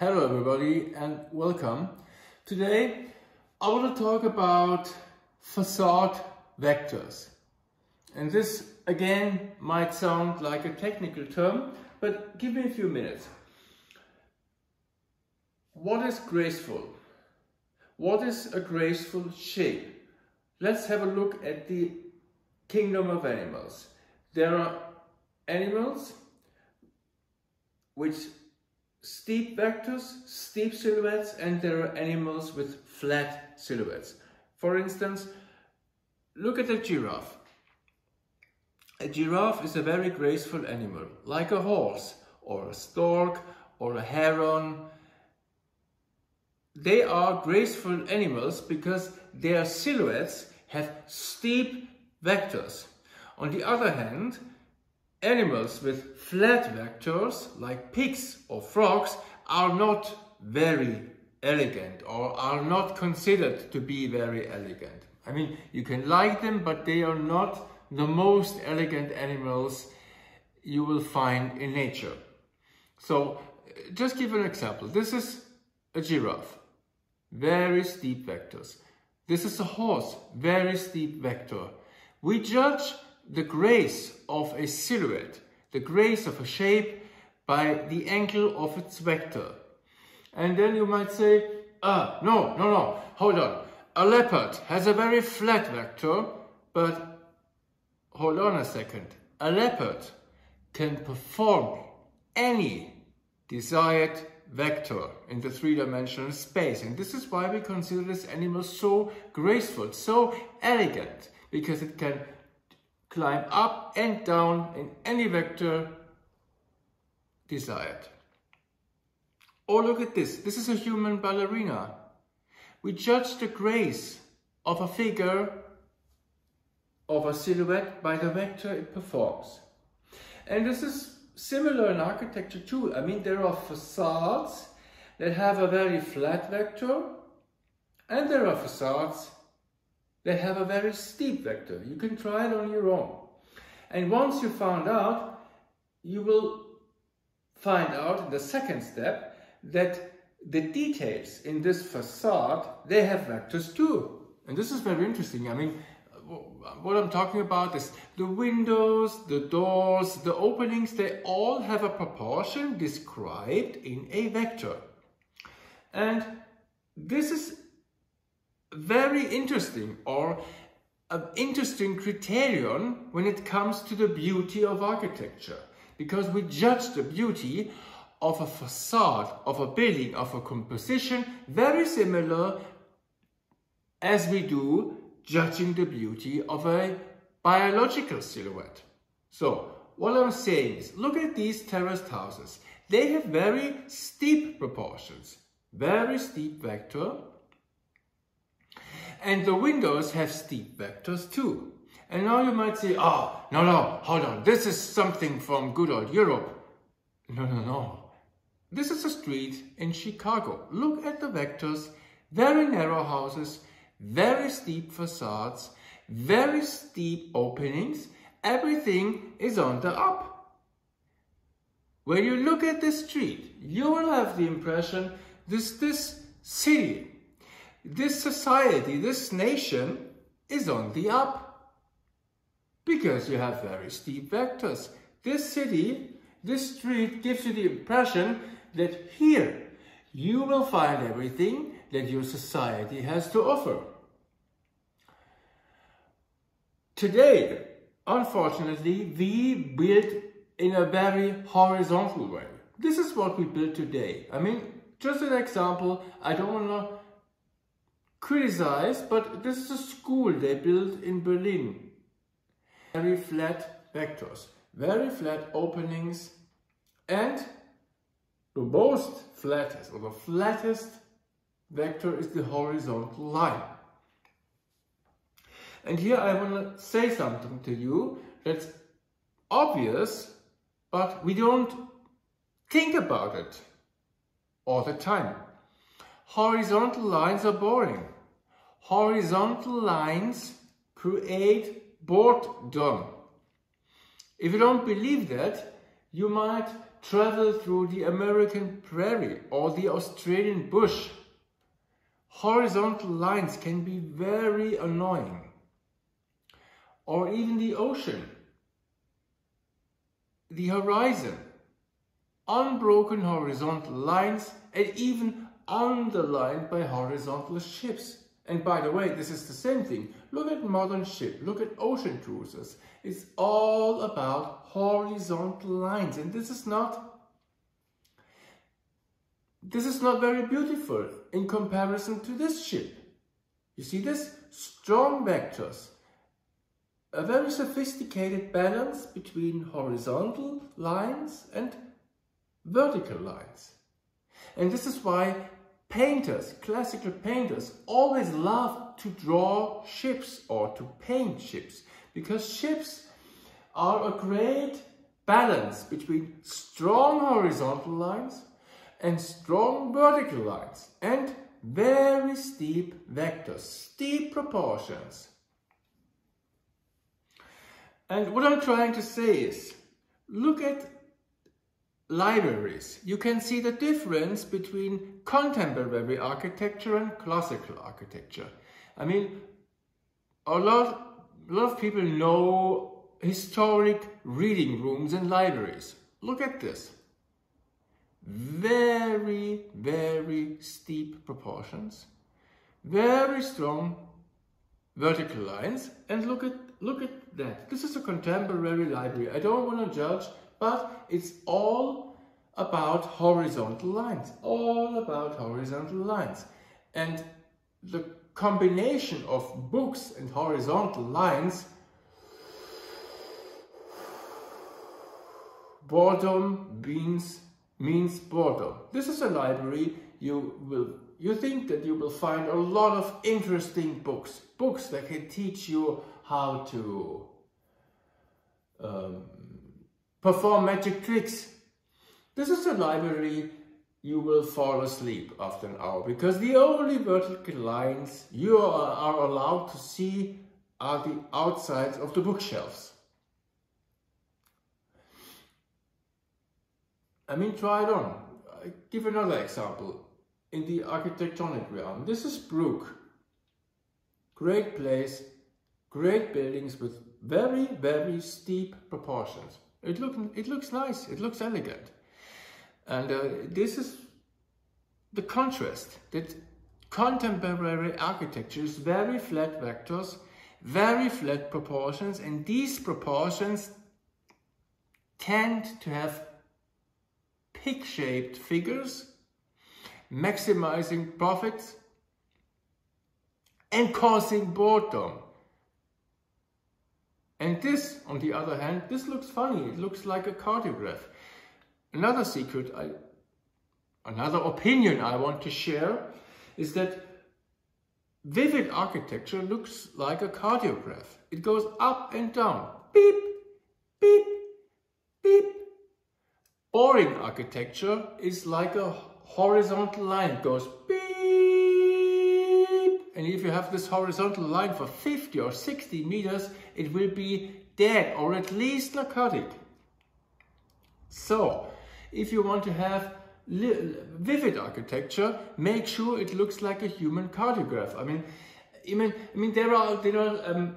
Hello everybody and welcome. Today I want to talk about facade vectors. And this again might sound like a technical term, but give me a few minutes. What is graceful? What is a graceful shape? Let's have a look at the kingdom of animals. There are animals which steep vectors, steep silhouettes, and there are animals with flat silhouettes. For instance, look at a giraffe. A giraffe is a very graceful animal, like a horse, or a stork, or a heron. They are graceful animals because their silhouettes have steep vectors. On the other hand, Animals with flat vectors, like pigs or frogs, are not very elegant or are not considered to be very elegant. I mean, you can like them, but they are not the most elegant animals you will find in nature. So, just give an example. This is a giraffe, very steep vectors. This is a horse, very steep vector. We judge the grace of a silhouette, the grace of a shape by the angle of its vector. And then you might say, ah, no, no, no, hold on. A leopard has a very flat vector, but hold on a second. A leopard can perform any desired vector in the three-dimensional space. And this is why we consider this animal so graceful, so elegant, because it can climb up and down in any vector desired. Oh, look at this. This is a human ballerina. We judge the grace of a figure, of a silhouette by the vector it performs. And this is similar in architecture too. I mean, there are facades that have a very flat vector, and there are facades they have a very steep vector. You can try it on your own. And once you found out, you will find out in the second step that the details in this facade, they have vectors too. And this is very interesting. I mean, what I'm talking about is the windows, the doors, the openings, they all have a proportion described in a vector. And this is very interesting or an interesting criterion when it comes to the beauty of architecture because we judge the beauty of a facade, of a building, of a composition very similar as we do judging the beauty of a biological silhouette. So what I'm saying is look at these terraced houses. They have very steep proportions, very steep vector, and the windows have steep vectors too. And now you might say, oh, no, no, hold on. This is something from good old Europe. No, no, no. This is a street in Chicago. Look at the vectors. Very narrow houses, very steep facades, very steep openings. Everything is on the up. When you look at the street, you will have the impression this, this city this society, this nation is on the up because you have very steep vectors. This city, this street gives you the impression that here you will find everything that your society has to offer. Today, unfortunately, we build in a very horizontal way. This is what we build today. I mean, just an example, I don't want to criticized, but this is a school they built in Berlin. Very flat vectors, very flat openings, and the most flattest, or the flattest vector is the horizontal line. And here I want to say something to you that's obvious, but we don't think about it all the time. Horizontal lines are boring. Horizontal lines create boredom. If you don't believe that, you might travel through the American prairie or the Australian bush, horizontal lines can be very annoying. Or even the ocean, the horizon, unbroken horizontal lines and even underlined by horizontal ships. And by the way, this is the same thing. Look at modern ship, look at ocean cruisers. It's all about horizontal lines. And this is not this is not very beautiful in comparison to this ship. You see this? Strong vectors. A very sophisticated balance between horizontal lines and vertical lines. And this is why painters, classical painters, always love to draw ships or to paint ships because ships are a great balance between strong horizontal lines and strong vertical lines and very steep vectors, steep proportions. And what I'm trying to say is, look at libraries. You can see the difference between contemporary architecture and classical architecture. I mean, a lot, a lot of people know historic reading rooms and libraries. Look at this. Very, very steep proportions, very strong vertical lines, and look at look at that. This is a contemporary library. I don't want to judge, but it's all about horizontal lines, all about horizontal lines. And the combination of books and horizontal lines boredom means means boredom. This is a library you will you think that you will find a lot of interesting books, books that can teach you how to um, perform magic tricks. This is a library you will fall asleep after an hour because the only vertical lines you are, allowed to see are the outsides of the bookshelves. I mean, try it on. I give another example in the architectonic realm. This is Brugg. Great place, great buildings with very, very steep proportions. It, look, it looks nice, it looks elegant. And uh, this is the contrast that contemporary architecture is very flat vectors, very flat proportions, and these proportions tend to have pig-shaped figures, maximizing profits and causing boredom. And this, on the other hand, this looks funny. It looks like a cardiograph. Another secret, I, another opinion I want to share is that vivid architecture looks like a cardiograph. It goes up and down, beep, beep, beep, Boring architecture is like a horizontal line. It goes beep. And if you have this horizontal line for 50 or 60 meters, it will be dead or at least narcotic. So, if you want to have vivid architecture, make sure it looks like a human cardiograph. I mean, I mean, I mean there are, there are um,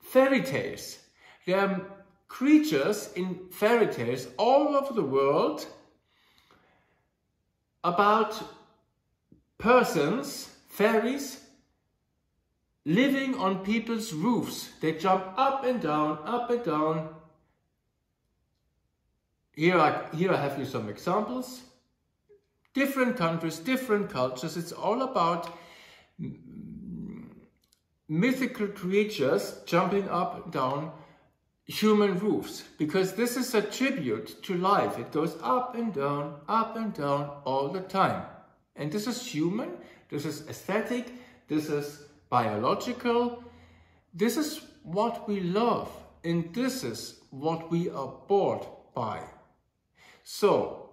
fairy tales. There are creatures in fairy tales all over the world about persons, fairies, living on people's roofs. They jump up and down, up and down. Here I, here I have you some examples. Different countries, different cultures. It's all about mythical creatures jumping up and down human roofs because this is a tribute to life. It goes up and down, up and down all the time. And this is human, this is aesthetic, this is biological. This is what we love and this is what we are bored by. So,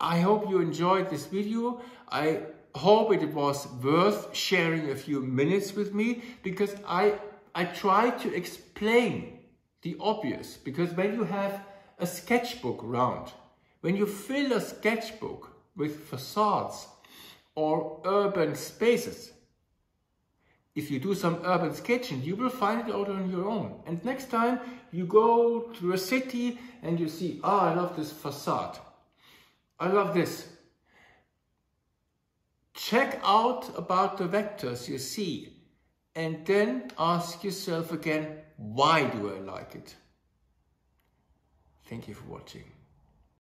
I hope you enjoyed this video. I hope it was worth sharing a few minutes with me because I I try to explain the obvious because when you have a sketchbook round. When you fill a sketchbook with facades or urban spaces, if you do some urban sketching, you will find it out on your own. And next time you go to a city and you see, ah, oh, I love this facade. I love this. Check out about the vectors you see and then ask yourself again, why do I like it? Thank you for watching.